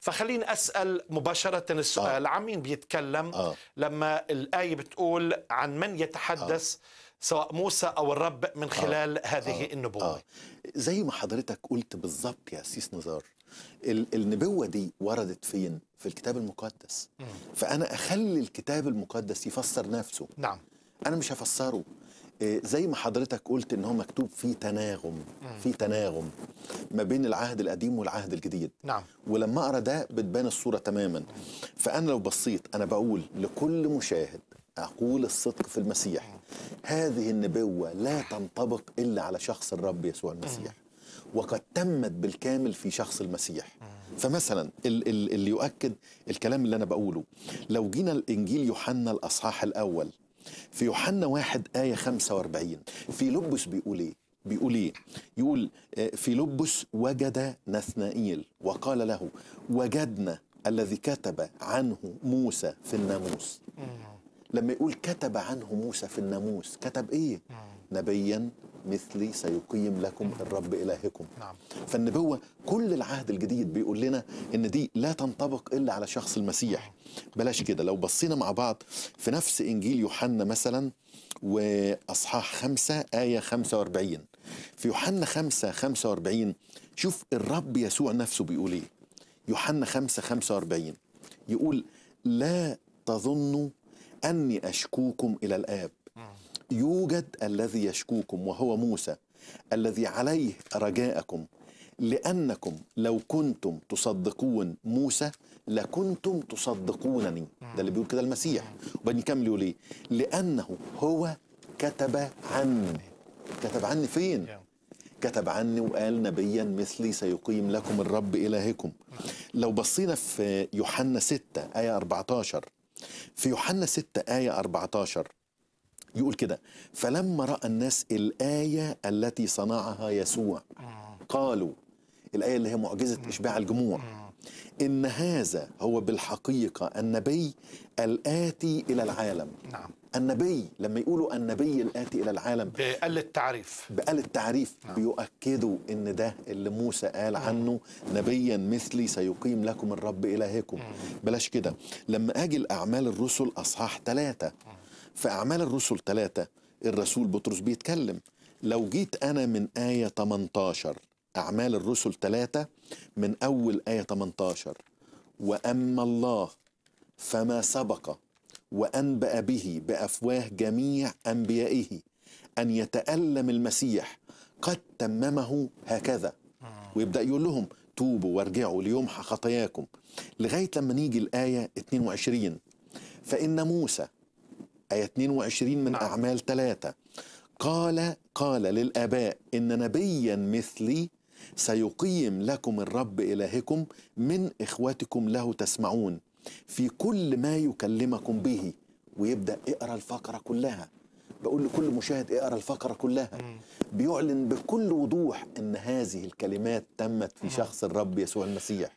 فخليني أسأل مباشرة السؤال. آه. عن مين بيتكلم آه. لما الآية بتقول عن من يتحدث سواء موسى أو الرب من خلال هذه النبوة. آه. زي ما حضرتك قلت بالظبط يا سيس نزار ال- النبوة دي وردت فين؟ في الكتاب المقدس. فأنا أخلي الكتاب المقدس يفسر نفسه. نعم. أنا مش هفسره. زي ما حضرتك قلت إن هو مكتوب فيه تناغم في تناغم ما بين العهد القديم والعهد الجديد. نعم. ولما أقرأ ده بتبان الصورة تماما. فأنا لو بصيت أنا بقول لكل مشاهد أقول الصدق في المسيح هذه النبوة لا تنطبق إلا على شخص الرب يسوع المسيح. وقد تمت بالكامل في شخص المسيح. فمثلا ال- ال- اللي يؤكد الكلام اللي أنا بقوله. لو جينا الإنجيل يوحنا الأصحاح الأول في يوحنا واحد آية 45 في لبس بيقول إيه؟ بيقول إيه؟ يقول آه، في لبس وجد نثنائيل وقال له وجدنا الذي كتب عنه موسى في الناموس لما يقول كتب عنه موسى في الناموس كتب إيه؟ نبيا مثلي سيقيم لكم الرب إلهكم. نعم. فالنبوة كل العهد الجديد بيقول لنا إن دي لا تنطبق إلا على شخص المسيح. بلاش كده لو بصينا مع بعض في نفس إنجيل يوحنا مثلا وأصحاح خمسة آية 45 في يوحنا خمسة 45 شوف الرب يسوع نفسه بيقول إيه. يوحنا خمسة 45 يقول لا تظنوا أني أشكوكم إلى الآب. يوجد الذي يشكوكم وهو موسى الذي عليه رجاءكم. لأنكم لو كنتم تصدقون موسى لكنتم تصدقونني. ده اللي بيقول كده المسيح. وبعدين يكمل يقول إيه؟ لأنه هو كتب عني. كتب عني فين؟ كتب عني وقال نبيا مثلي سيقيم لكم الرب إلهكم. لو بصينا في يوحنا 6 آية 14 في يوحنا 6 آية 14 يقول كده فلما رأى الناس الآية التي صنعها يسوع قالوا الآية اللي هي معجزة إشباع الجموع إن هذا هو بالحقيقة النبي الآتي إلى العالم. نعم. النبي لما يقولوا النبي الآتي إلى العالم بقل التعريف بقال التعريف بيؤكدوا إن ده اللي موسى قال عنه نبيا مثلي سيقيم لكم الرب إلهكم. بلاش كده. لما آجي الاعمال الرسل أصحاح ثلاثة في أعمال الرسل ثلاثة الرسول بطرس بيتكلم لو جيت أنا من آية 18 أعمال الرسل ثلاثة من أول آية 18 وأما الله فما سبق وأنبأ به بأفواه جميع أنبيائه أن يتألم المسيح قد تممه هكذا. ويبدأ يقول لهم توبوا وارجعوا ليمحى خطاياكم لغاية لما نيجي الآية 22 فإن موسى آية 22 من نعم. أعمال ثلاثة قال قال للآباء إن نبيا مثلي سيقيم لكم الرب إلهكم من إخوتكم له تسمعون. في كل ما يكلمكم به. ويبدأ اقرأ الفقرة كلها. بقول لكل مشاهد اقرأ الفقرة كلها. بيعلن بكل وضوح أن هذه الكلمات تمت في شخص الرب يسوع المسيح.